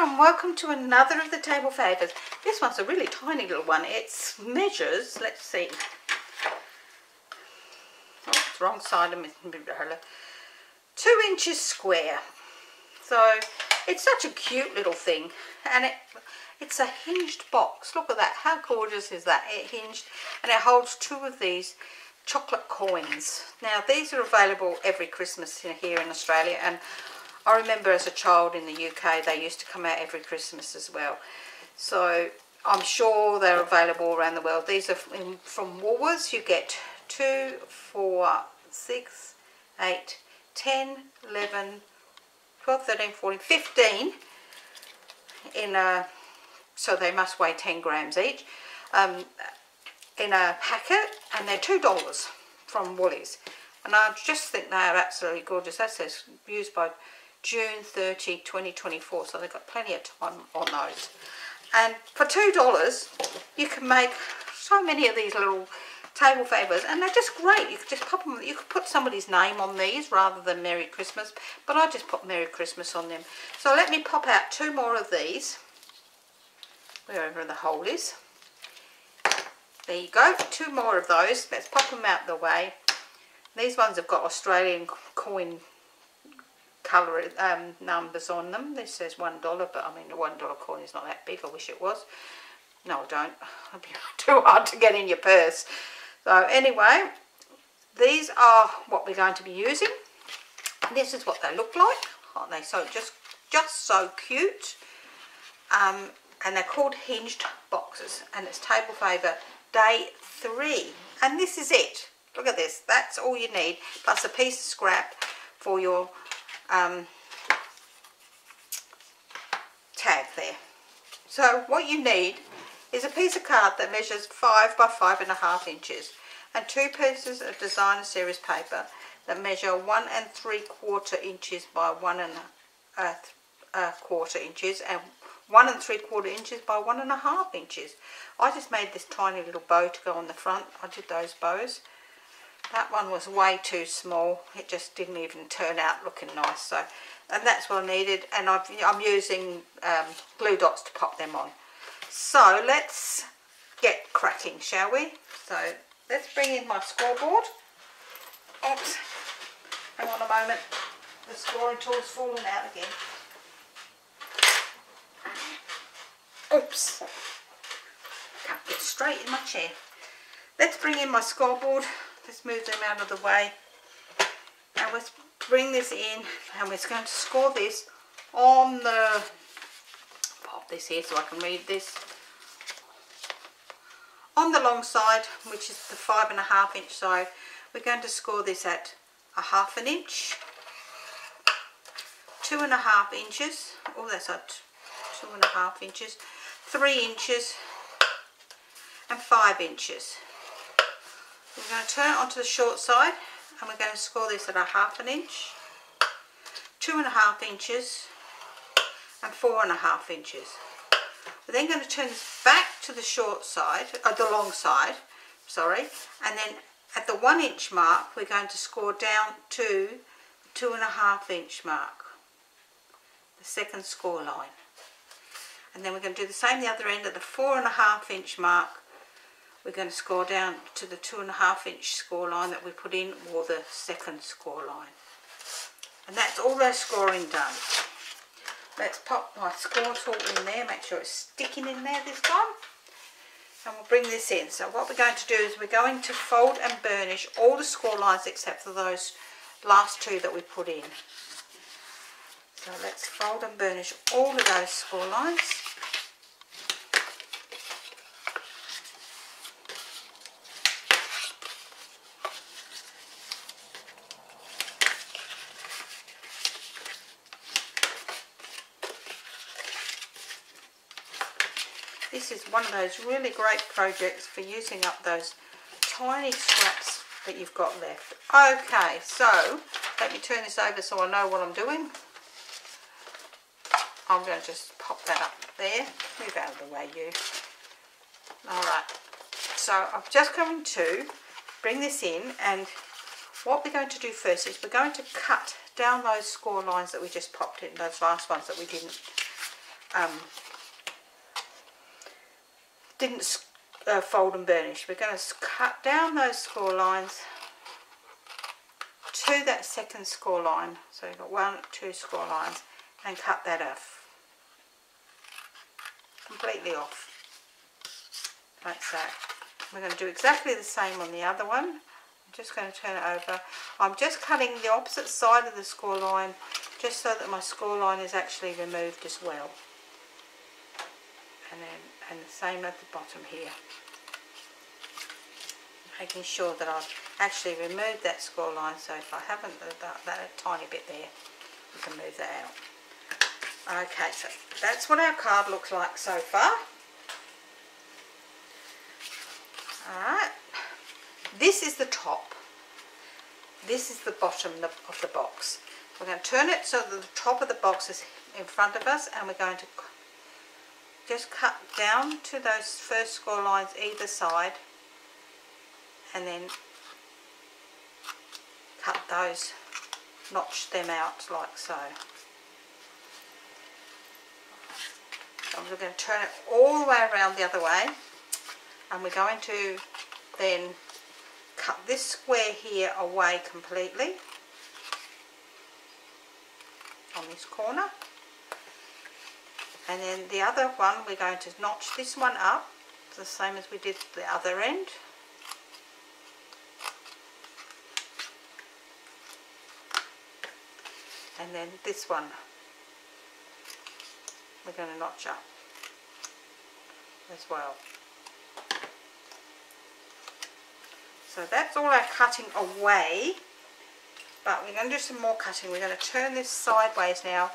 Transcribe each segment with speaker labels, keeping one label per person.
Speaker 1: and welcome to another of the table favours. This one's a really tiny little one. It's measures, let's see. Oh, wrong side of. Two inches square. So it's such a cute little thing. And it it's a hinged box. Look at that. How gorgeous is that? It hinged and it holds two of these chocolate coins. Now these are available every Christmas here in Australia and I remember as a child in the UK they used to come out every Christmas as well. So I'm sure they're available around the world. These are from Woolworths. You get 2, 4, 6, 8, 10, 11, 12, 13, 14, 15 in a, so they must weigh 10 grams each, um, in a packet and they're $2 from Woolies. And I just think they are absolutely gorgeous. That says used by June 30, 2024. So they've got plenty of time on those. And for $2, you can make so many of these little table favours and they're just great. You could just pop them, you could put somebody's name on these rather than Merry Christmas, but I just put Merry Christmas on them. So let me pop out two more of these, wherever the hole is. There you go, two more of those. Let's pop them out the way. These ones have got Australian coin colour um, numbers on them. This says $1, but I mean the $1 coin is not that big. I wish it was. No, I don't. It'd be too hard to get in your purse. So anyway, these are what we're going to be using. This is what they look like, aren't they? So just, just so cute. Um, and they're called hinged boxes. And it's table favour day three. And this is it. Look at this. That's all you need. Plus a piece of scrap for your um, tag there. So what you need is a piece of card that measures 5 by five and a half inches and two pieces of designer series paper that measure 1 and 3 quarter inches by 1 and a, a quarter inches and 1 and 3 quarter inches by one and a half inches. I just made this tiny little bow to go on the front. I did those bows. That one was way too small. It just didn't even turn out looking nice. So, And that's what I needed. And i am using um, glue dots to pop them on. So let's get cracking, shall we? So let's bring in my scoreboard. Oops. Hang on a moment. The scoring tool's fallen out again. Oops. Can't get straight in my chair. Let's bring in my scoreboard Let's move them out of the way. And let's bring this in and we're going to score this on the, pop this here so I can read this. On the long side, which is the five and a half inch side, we're going to score this at a half an inch, two and a half inches, oh that's at two and a half inches, three inches and five inches. We're going to turn it onto the short side and we're going to score this at a half an inch, two and a half inches and four and a half inches. We're then going to turn this back to the short side, uh, the long side, sorry, and then at the one inch mark we're going to score down to the two and a half inch mark, the second score line. And then we're going to do the same the other end at the four and a half inch mark we're going to score down to the two and a half inch score line that we put in or the second score line. And that's all their scoring done. Let's pop my score tool in there make sure it's sticking in there this time. And we'll bring this in. So what we're going to do is we're going to fold and burnish all the score lines except for those last two that we put in. So let's fold and burnish all of those score lines This is one of those really great projects for using up those tiny scraps that you've got left. Okay, so let me turn this over so I know what I'm doing. I'm going to just pop that up there. Move out of the way, you. Alright, so I'm just going to bring this in and what we're going to do first is we're going to cut down those score lines that we just popped in, those last ones that we didn't um, didn't uh, fold and burnish. We're going to cut down those score lines to that second score line. So you've got one, two score lines and cut that off. Completely off. Like that. We're going to do exactly the same on the other one. I'm just going to turn it over. I'm just cutting the opposite side of the score line just so that my score line is actually removed as well. And then and the same at the bottom here. Making sure that I've actually removed that score line so if I haven't that, that tiny bit there we can move that out. Okay so that's what our card looks like so far. Alright, this is the top. This is the bottom of the box. We're going to turn it so that the top of the box is in front of us and we're going to just cut down to those first score lines either side and then cut those, notch them out like so. I'm going to turn it all the way around the other way and we're going to then cut this square here away completely on this corner and then the other one we're going to notch this one up the same as we did the other end and then this one we're going to notch up as well So that's all our cutting away. But we're going to do some more cutting. We're going to turn this sideways now.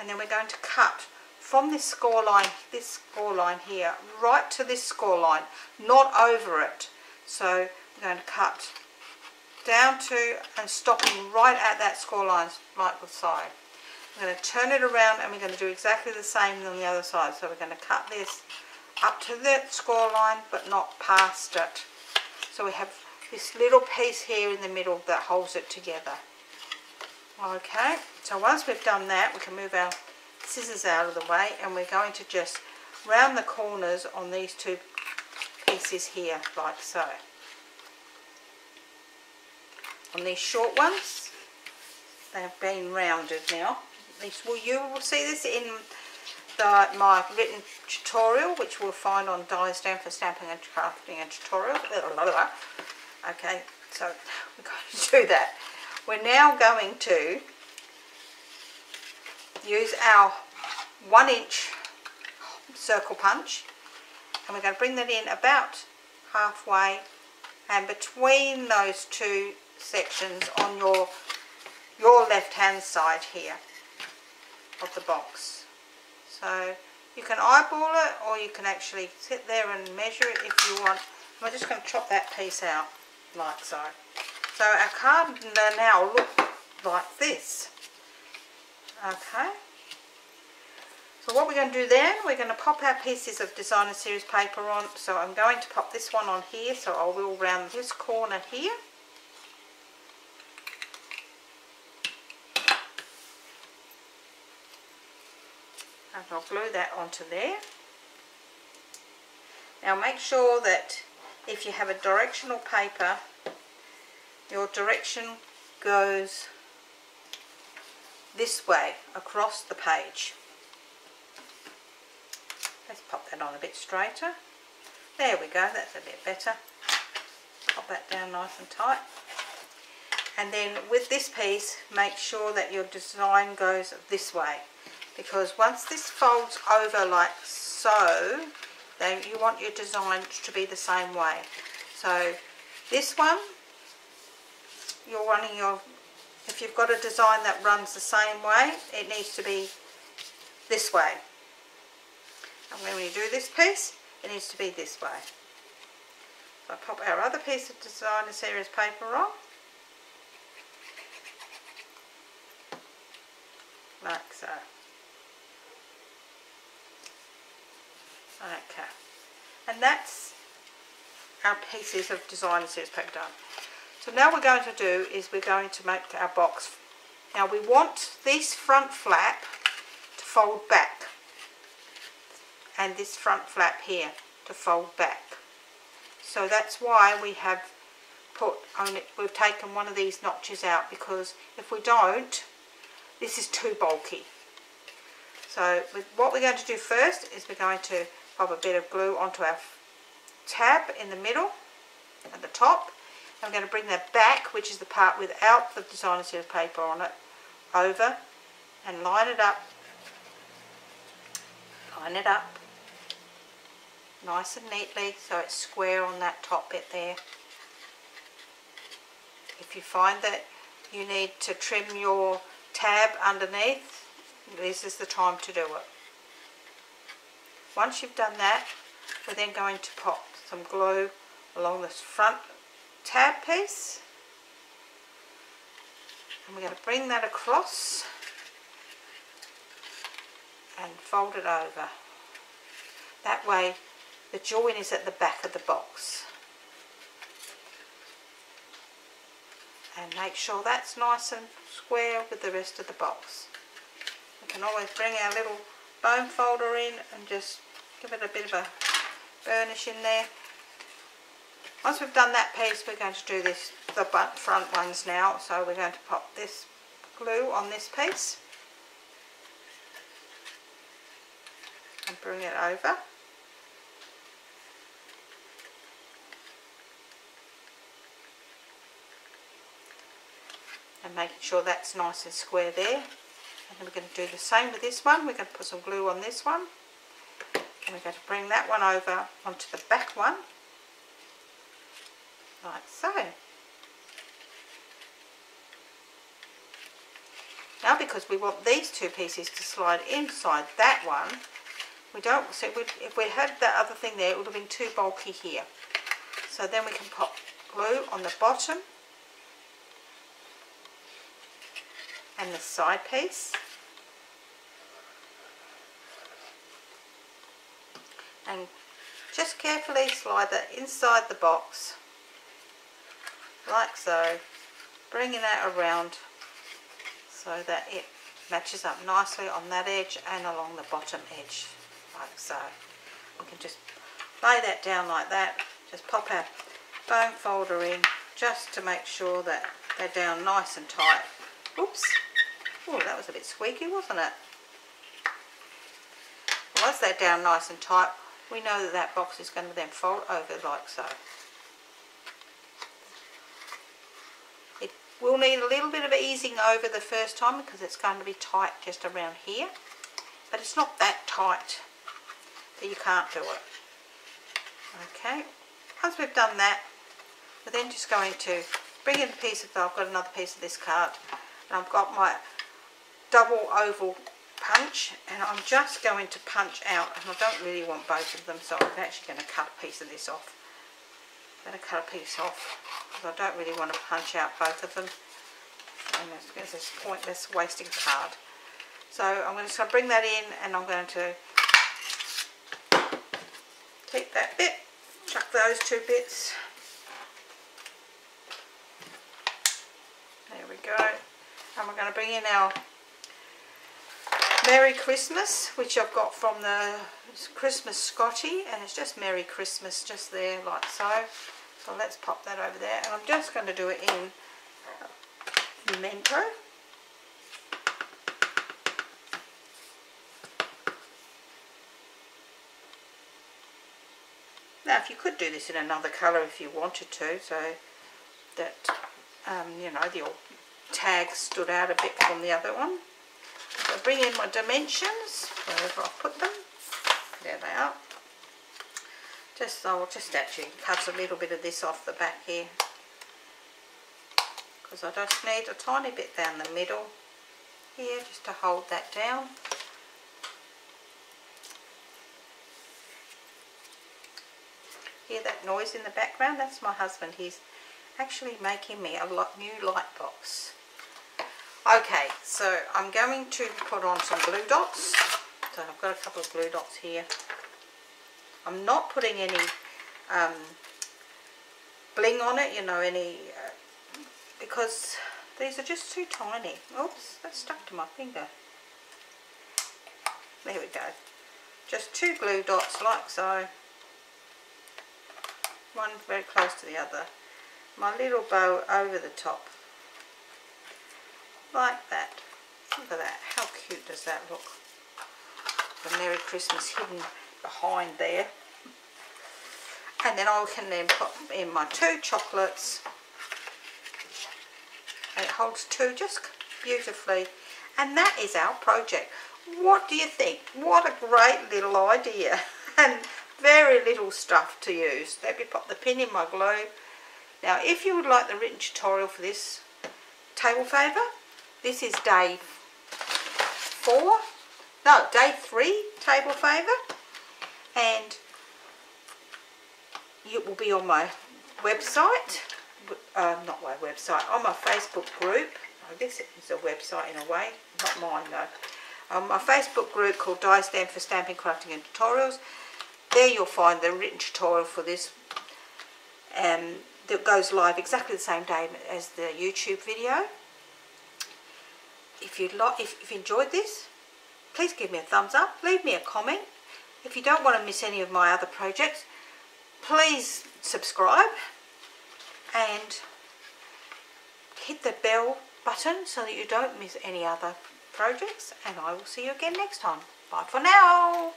Speaker 1: And then we're going to cut from this score line, this score line here, right to this score line, not over it. So we're going to cut down to and stopping right at that score line, the side. I'm going to turn it around and we're going to do exactly the same on the other side. So we're going to cut this up to that score line but not past it. So we have this little piece here in the middle that holds it together. Okay, so once we've done that, we can move our scissors out of the way and we're going to just round the corners on these two pieces here, like so. On these short ones, they have been rounded now. This will you will see this in the, my written tutorial, which we'll find on Di's Den for Stamping and Crafting and Tutorial. Okay, so we're going to do that. We're now going to use our one inch circle punch and we're going to bring that in about halfway and between those two sections on your your left hand side here of the box. So you can eyeball it or you can actually sit there and measure it if you want. I'm just going to chop that piece out like so. So our card now look like this. Okay. So what we're going to do then, we're going to pop our pieces of designer series paper on. So I'm going to pop this one on here, so I will round this corner here. And I'll glue that onto there. Now make sure that if you have a directional paper your direction goes this way across the page. Let's pop that on a bit straighter. There we go that's a bit better. Pop that down nice and tight. And then with this piece make sure that your design goes this way. Because once this folds over like so then you want your design to be the same way. So this one, you're running your, if you've got a design that runs the same way, it needs to be this way. And when you do this piece, it needs to be this way. So I pop our other piece of designer series paper on. Like so. Okay. And that's our pieces of designer series paper done. So now we're going to do is we're going to make our box. Now we want this front flap to fold back. and this front flap here to fold back. So that's why we have put only, we've taken one of these notches out because if we don't, this is too bulky. So what we're going to do first is we're going to pop a bit of glue onto our tab in the middle at the top. I'm going to bring that back, which is the part without the designer of paper on it, over and line it up. Line it up nice and neatly so it's square on that top bit there. If you find that you need to trim your tab underneath, this is the time to do it. Once you've done that, we're then going to pop some glue along this front tab piece. And we're going to bring that across and fold it over. That way the join is at the back of the box. And make sure that's nice and square with the rest of the box. We can always bring our little bone folder in and just give it a bit of a burnish in there. Once we've done that piece, we're going to do this the front ones now. So we're going to pop this glue on this piece and bring it over. and making sure that's nice and square there and we're going to do the same with this one. We're going to put some glue on this one. And we're going to bring that one over onto the back one. Like so. Now because we want these two pieces to slide inside that one, we don't, so if we had that other thing there, it would have been too bulky here. So then we can pop glue on the bottom and the side piece. And just carefully slide that inside the box like so, bringing that around so that it matches up nicely on that edge and along the bottom edge like so. We can just lay that down like that, just pop our bone folder in just to make sure that they're down nice and tight. Oops. Oh, that was a bit squeaky, wasn't it? Once they're down nice and tight, we know that that box is going to then fold over like so. It will need a little bit of easing over the first time because it's going to be tight just around here. But it's not that tight that you can't do it. Okay, once we've done that, we're then just going to bring in a piece of, I've got another piece of this card, and I've got my double oval punch and I'm just going to punch out and I don't really want both of them so I'm actually going to cut a piece of this off. I'm going to cut a piece off because I don't really want to punch out both of them and this is pointless wasting card. So I'm going to bring that in and I'm going to keep that bit, chuck those two bits. There we go. And we're going to bring in our Merry Christmas, which I've got from the Christmas Scottie, and it's just Merry Christmas just there like so. So let's pop that over there, and I'm just going to do it in Memento. Now if you could do this in another colour if you wanted to, so that, um, you know, the tag stood out a bit from the other one. So bring in my dimensions, wherever I've put them. There they are. Just, I'll just actually cut a little bit of this off the back here. Because I just need a tiny bit down the middle here, just to hold that down. Hear that noise in the background? That's my husband. He's actually making me a new light box. Okay, so I'm going to put on some glue dots. So I've got a couple of glue dots here. I'm not putting any um, bling on it, you know, any, uh, because these are just too tiny. Oops, that stuck to my finger. There we go. just two glue dots like so one very close to the other my little bow over the top like that. Look at that. How cute does that look? The Merry Christmas hidden behind there. And then I can then put in my two chocolates. And it holds two just beautifully. And that is our project. What do you think? What a great little idea. And very little stuff to use. Let me pop the pin in my glue now if you would like the written tutorial for this table favour this is day four. No day three table favour and it will be on my website. Uh, not my website on my Facebook group. I guess it is a website in a way not mine though. On my Facebook group called Di's Den for Stamping, Crafting and Tutorials. There you'll find the written tutorial for this um, that goes live exactly the same day as the YouTube video. If you like, if, if you enjoyed this, please give me a thumbs up, leave me a comment. If you don't want to miss any of my other projects, please subscribe and hit the bell button so that you don't miss any other projects and I will see you again next time. Bye for now.